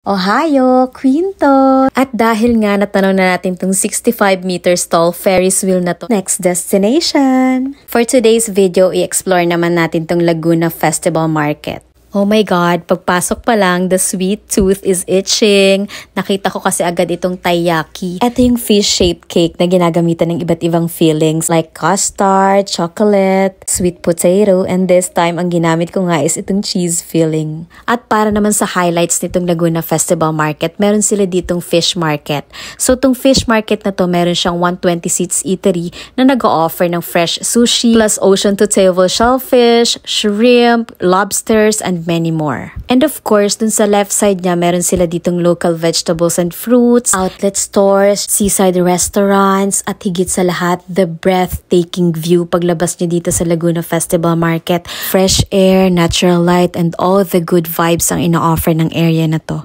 Ohio, Quinto! At dahil nga natanong na natin tong 65 meters tall Ferris wheel na to, next destination! For today's video, i-explore naman natin tong Laguna Festival Market. Oh my God, pagpasok pa lang, the sweet tooth is itching. Nakita ko kasi agad itong taiyaki. Ito yung fish-shaped cake na ginagamitan ng iba't ibang fillings like custard, chocolate, sweet potato, and this time ang ginamit ko nga is itong cheese filling. At para naman sa highlights nitong Laguna Festival Market, meron sila ditong fish market. So itong fish market na to, meron siyang 120 seats eatery na nag-offer ng fresh sushi, plus ocean to table shellfish, shrimp, lobsters, and many more. And of course, dun sa left side niya, meron sila ditong local vegetables and fruits, outlet stores, seaside restaurants, at higit sa lahat, the breathtaking view paglabas niyo dito sa Laguna Festival Market. Fresh air, natural light, and all the good vibes ang ina-offer ng area na to.